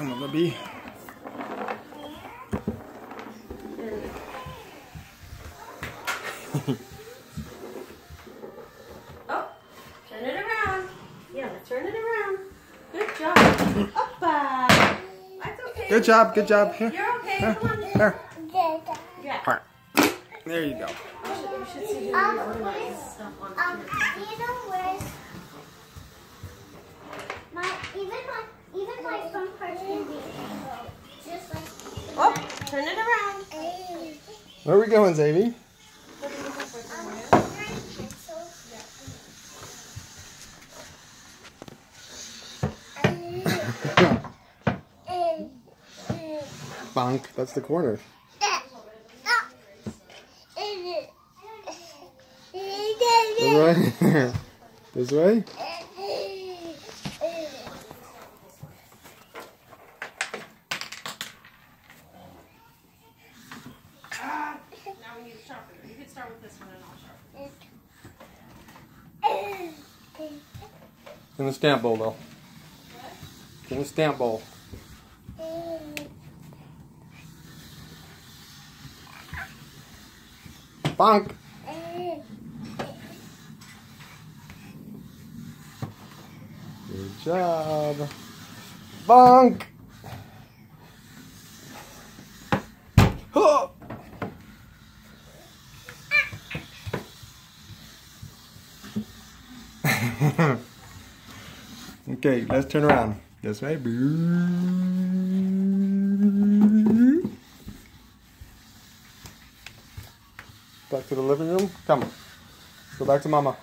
Come on, baby. oh, turn it around. Yeah, turn it around. Good job. Oppa. That's okay. Good job, good job. Here. You're okay. Here. Come on. Here. Yeah. There you go. Oh, you should, you should turn it around. Where are we going, Zavy? Um. Bonk. That's the corner. This way. this way. Now we need to sharpen it. You can start with this one and I'll sharpen In the stamp bowl, though. In the stamp bowl. Bonk. Good job. Bonk. Huh. okay, let's turn around. This way. Back to the living room. Come. Go back to mama.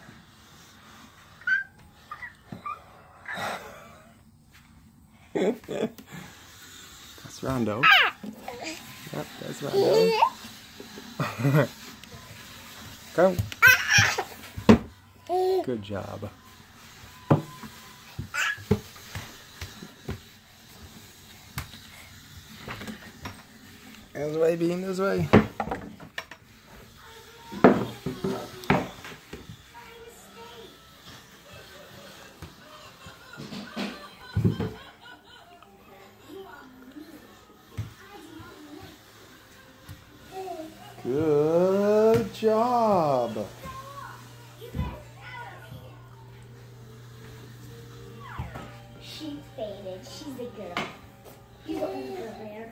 that's Rondo. Yep, that's Rondo. Come. Good job. This way, Bean, this way. Good job. She faded. She's a girl. You're a girl,